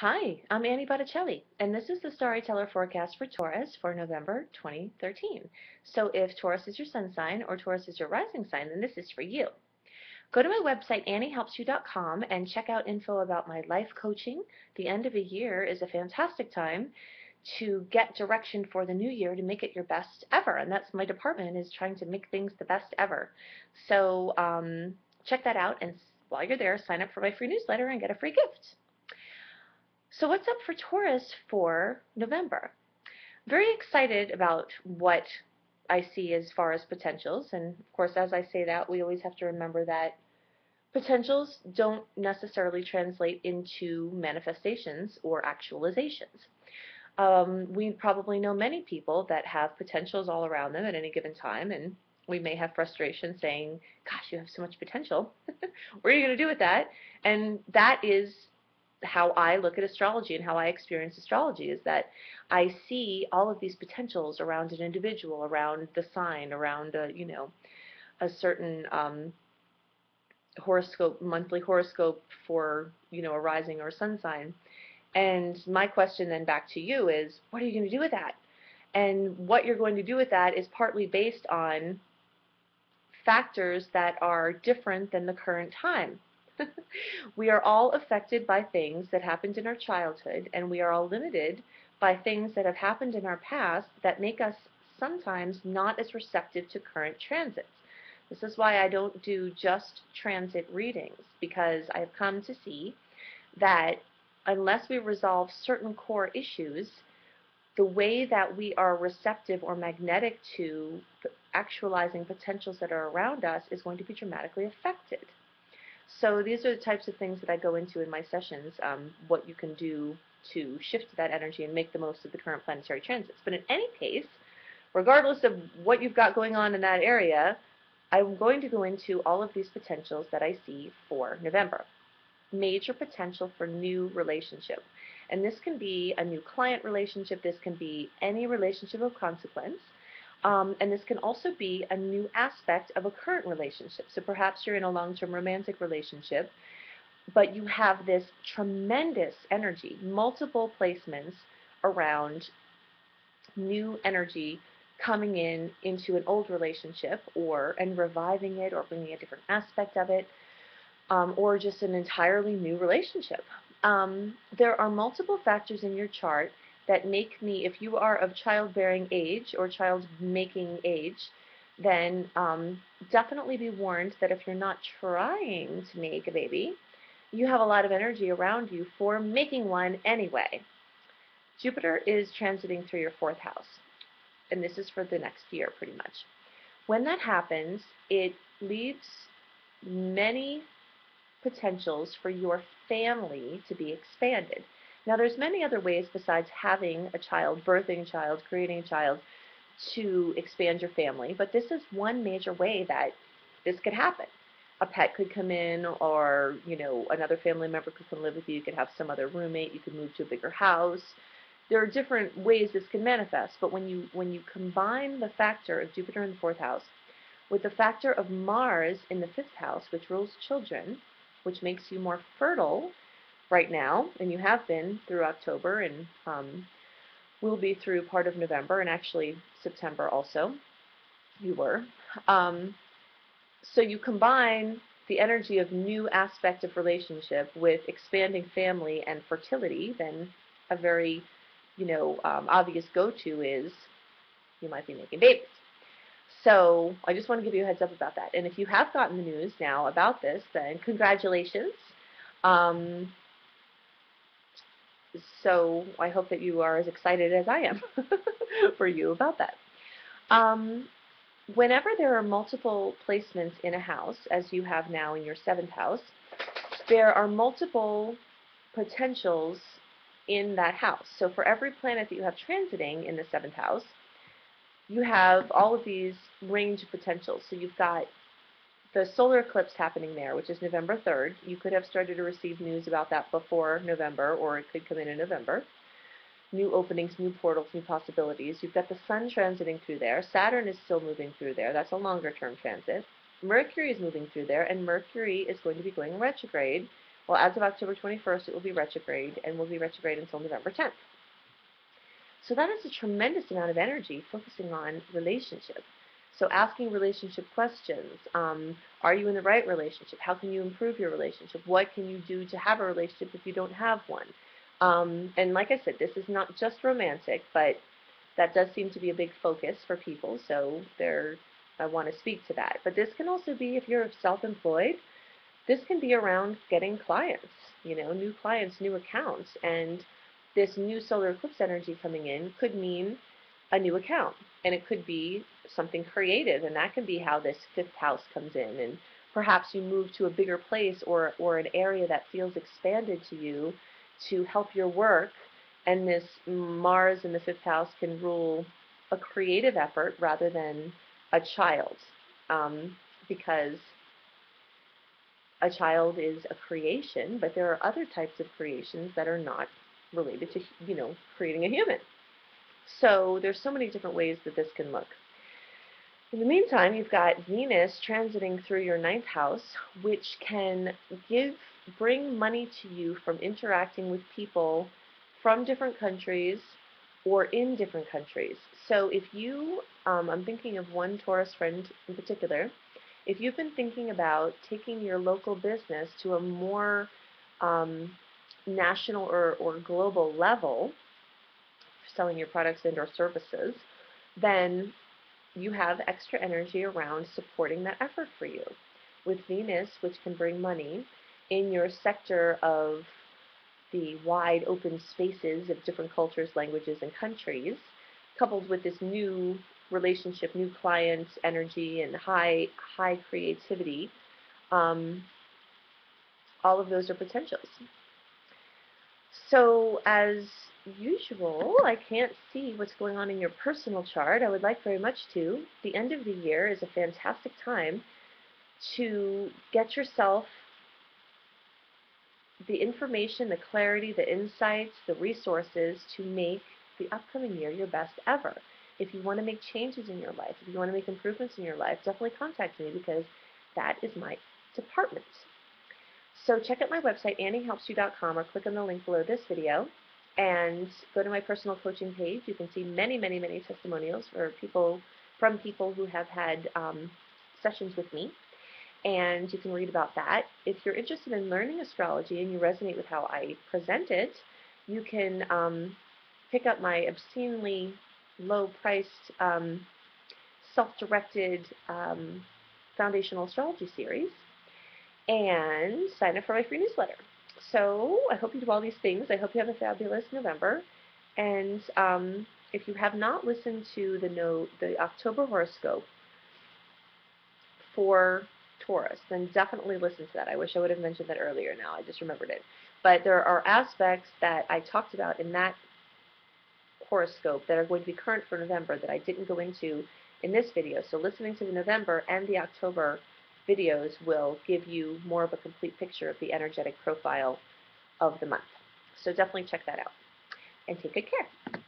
Hi, I'm Annie Botticelli, and this is the Starry Teller forecast for Taurus for November 2013. So if Taurus is your sun sign or Taurus is your rising sign, then this is for you. Go to my website, anniehelpsyou.com, and check out info about my life coaching. The end of a year is a fantastic time to get direction for the new year to make it your best ever. And that's my department is trying to make things the best ever. So um, check that out, and while you're there, sign up for my free newsletter and get a free gift. So what's up for Taurus for November? Very excited about what I see as far as potentials. And of course, as I say that, we always have to remember that potentials don't necessarily translate into manifestations or actualizations. Um, we probably know many people that have potentials all around them at any given time, and we may have frustration saying, Gosh, you have so much potential. what are you going to do with that? And that is how I look at astrology and how I experience astrology is that I see all of these potentials around an individual, around the sign, around a, you know, a certain um, horoscope, monthly horoscope for, you know, a rising or a sun sign. And my question then back to you is, what are you going to do with that? And what you're going to do with that is partly based on factors that are different than the current time. we are all affected by things that happened in our childhood, and we are all limited by things that have happened in our past that make us sometimes not as receptive to current transits. This is why I don't do just transit readings, because I've come to see that unless we resolve certain core issues, the way that we are receptive or magnetic to actualizing potentials that are around us is going to be dramatically affected. So these are the types of things that I go into in my sessions, um, what you can do to shift that energy and make the most of the current planetary transits. But in any case, regardless of what you've got going on in that area, I'm going to go into all of these potentials that I see for November. Major potential for new relationship. And this can be a new client relationship, this can be any relationship of consequence. Um, and this can also be a new aspect of a current relationship. So perhaps you're in a long-term romantic relationship, but you have this tremendous energy, multiple placements around new energy coming in into an old relationship or and reviving it or bringing a different aspect of it um, or just an entirely new relationship. Um, there are multiple factors in your chart that make me, if you are of childbearing age or child-making age, then um, definitely be warned that if you're not trying to make a baby, you have a lot of energy around you for making one anyway. Jupiter is transiting through your fourth house, and this is for the next year pretty much. When that happens, it leaves many potentials for your family to be expanded. Now there's many other ways besides having a child, birthing a child, creating a child to expand your family, but this is one major way that this could happen. A pet could come in or, you know, another family member could come live with you. You could have some other roommate. You could move to a bigger house. There are different ways this can manifest, but when you when you combine the factor of Jupiter in the fourth house with the factor of Mars in the fifth house, which rules children, which makes you more fertile right now, and you have been through October and um, will be through part of November and actually September also. You were. Um, so you combine the energy of new aspect of relationship with expanding family and fertility, then a very, you know, um, obvious go-to is you might be making babies. So I just want to give you a heads up about that. And if you have gotten the news now about this, then congratulations. Um, so I hope that you are as excited as I am for you about that. Um, whenever there are multiple placements in a house, as you have now in your seventh house, there are multiple potentials in that house. So for every planet that you have transiting in the seventh house, you have all of these range of potentials. So you've got the solar eclipse happening there, which is November 3rd. You could have started to receive news about that before November, or it could come in in November. New openings, new portals, new possibilities. You've got the sun transiting through there. Saturn is still moving through there. That's a longer term transit. Mercury is moving through there, and Mercury is going to be going retrograde Well, as of October 21st, it will be retrograde and will be retrograde until November 10th. So that is a tremendous amount of energy focusing on relationship. So asking relationship questions. Um, are you in the right relationship? How can you improve your relationship? What can you do to have a relationship if you don't have one? Um, and like I said, this is not just romantic, but that does seem to be a big focus for people. So there, I want to speak to that. But this can also be if you're self-employed. This can be around getting clients, you know, new clients, new accounts, and this new solar eclipse energy coming in could mean a new account. And it could be something creative, and that can be how this fifth house comes in. And perhaps you move to a bigger place or, or an area that feels expanded to you to help your work. And this Mars in the fifth house can rule a creative effort rather than a child. Um, because a child is a creation, but there are other types of creations that are not related to, you know, creating a human. So there's so many different ways that this can look. In the meantime, you've got Venus transiting through your ninth house, which can give bring money to you from interacting with people from different countries or in different countries. So if you, um, I'm thinking of one Taurus friend in particular, if you've been thinking about taking your local business to a more um, national or, or global level, selling your products and or services, then you have extra energy around supporting that effort for you. With Venus, which can bring money, in your sector of the wide open spaces of different cultures, languages, and countries, coupled with this new relationship, new clients, energy, and high high creativity, um, all of those are potentials. So as usual, I can't see what's going on in your personal chart. I would like very much to. The end of the year is a fantastic time to get yourself the information, the clarity, the insights, the resources to make the upcoming year your best ever. If you want to make changes in your life, if you want to make improvements in your life, definitely contact me because that is my department. So check out my website, anniehelpsyou.com, or click on the link below this video and go to my personal coaching page. You can see many, many, many testimonials for people from people who have had um, sessions with me and you can read about that. If you're interested in learning astrology and you resonate with how I present it, you can um, pick up my obscenely low-priced, um, self-directed um, foundational astrology series and sign up for my free newsletter. So I hope you do all these things. I hope you have a fabulous November. And um, if you have not listened to the, no, the October horoscope for Taurus, then definitely listen to that. I wish I would have mentioned that earlier now. I just remembered it. But there are aspects that I talked about in that horoscope that are going to be current for November that I didn't go into in this video. So listening to the November and the October videos will give you more of a complete picture of the energetic profile of the month. So definitely check that out. And take good care.